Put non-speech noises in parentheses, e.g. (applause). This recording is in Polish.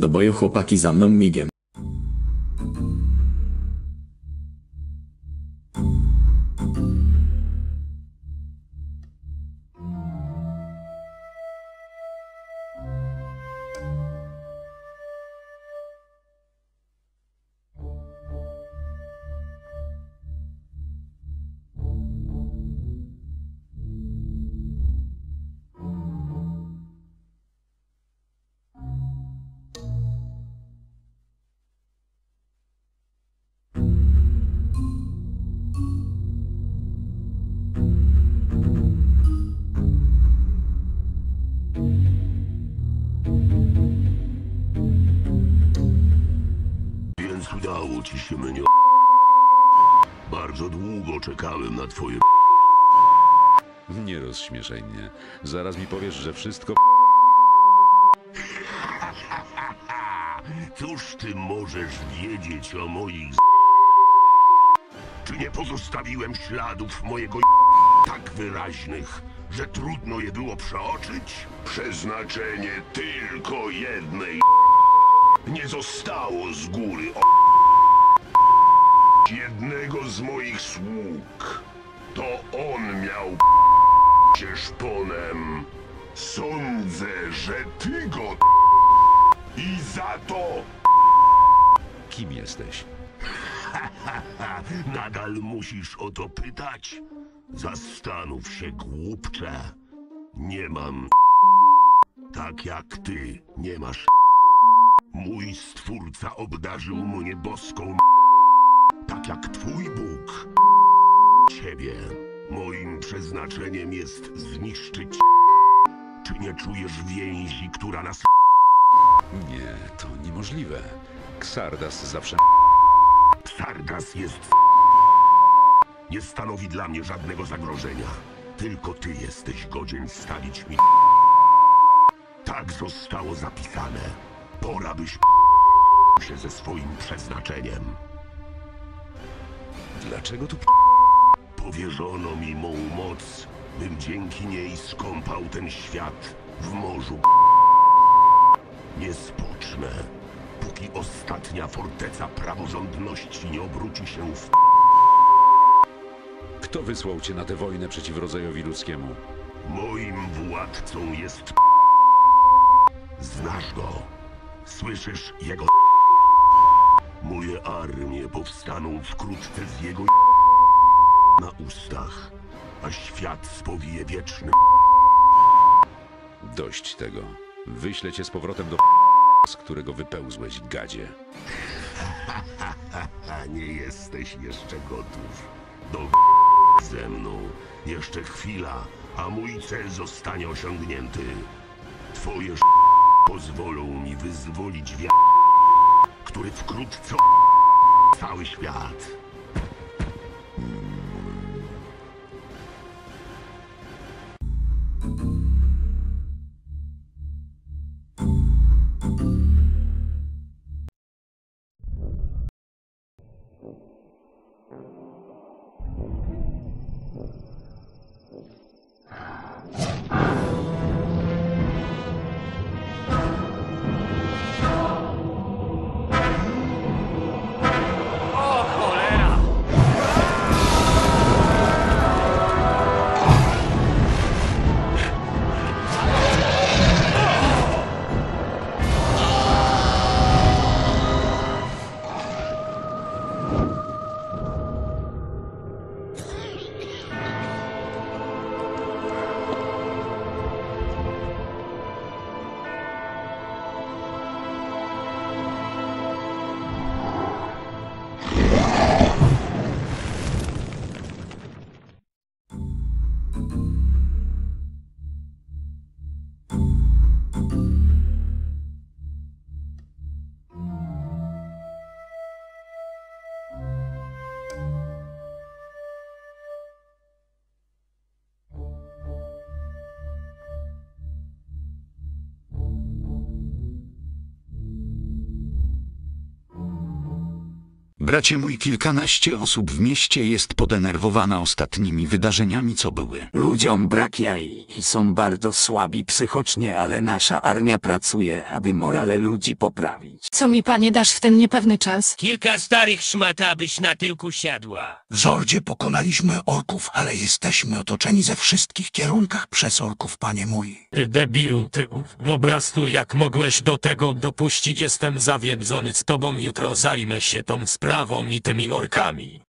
Do boju chłopaki za mną migiem. Udało ci się mnie. Bardzo długo czekałem na twoje. Nie rozśmieszaj mnie. Zaraz mi powiesz, że wszystko. Cóż ty możesz wiedzieć o moich. Czy nie pozostawiłem śladów mojego tak wyraźnych, że trudno je było przeoczyć? Przeznaczenie tylko jednej nie zostało z góry o jednego z moich sług. To on miał się szponem. Sądzę, że ty go i za to Kim jesteś? (laughs) nadal musisz o to pytać? Zastanów się, głupcze. Nie mam tak jak ty nie masz. Mój stwórca obdarzył mnie boską tak jak twój Bóg. Ciebie. Moim przeznaczeniem jest zniszczyć. Czy nie czujesz więzi, która nas Nie, to niemożliwe. Ksardas zawsze. Sargas jest. Nie stanowi dla mnie żadnego zagrożenia. Tylko ty jesteś godzien stawić mi. Tak zostało zapisane. Pora byś się ze swoim przeznaczeniem. Dlaczego tu. Powierzono mi mą moc, bym dzięki niej skąpał ten świat w morzu. Nie spocznę, póki ostatnia forteca praworządności nie obróci się w Kto wysłał cię na tę wojnę przeciw rodzajowi ludzkiemu? Moim władcą jest. Znasz go. Słyszysz jego. Moje armie powstaną wkrótce z jego na ustach, a świat spowije wieczny. Dość tego. Wyślę cię z powrotem do. z którego wypełzłeś, gadzie. A (laughs) nie jesteś jeszcze gotów. Do ze mną. Jeszcze chwila, a mój cel zostanie osiągnięty. Twoje pozwolą mi wyzwolić wiatr, który wkrótce cały świat. Bracie mój, kilkanaście osób w mieście jest podenerwowana ostatnimi wydarzeniami, co były. Ludziom brak jaj i są bardzo słabi psychocznie, ale nasza armia pracuje, aby morale ludzi poprawić. Co mi panie dasz w ten niepewny czas? Kilka starych szmat, abyś na tyłku siadła. W Zordzie pokonaliśmy orków, ale jesteśmy otoczeni ze wszystkich kierunkach przez orków, panie mój. Ty debilu, ty po prostu jak mogłeś do tego dopuścić, jestem zawiedzony z tobą, jutro zajmę się tą sprawą i tymi orkami.